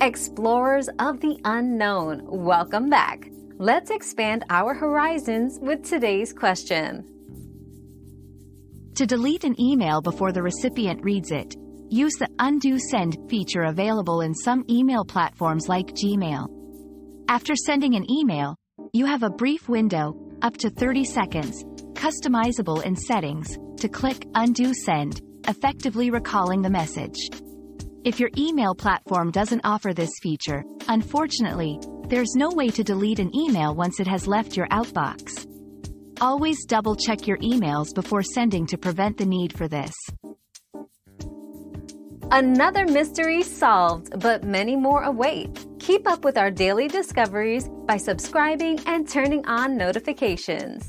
Explorers of the unknown, welcome back. Let's expand our horizons with today's question. To delete an email before the recipient reads it, use the Undo Send feature available in some email platforms like Gmail. After sending an email, you have a brief window, up to 30 seconds, customizable in settings, to click Undo Send, effectively recalling the message. If your email platform doesn't offer this feature, unfortunately, there's no way to delete an email once it has left your outbox. Always double check your emails before sending to prevent the need for this. Another mystery solved, but many more await. Keep up with our daily discoveries by subscribing and turning on notifications.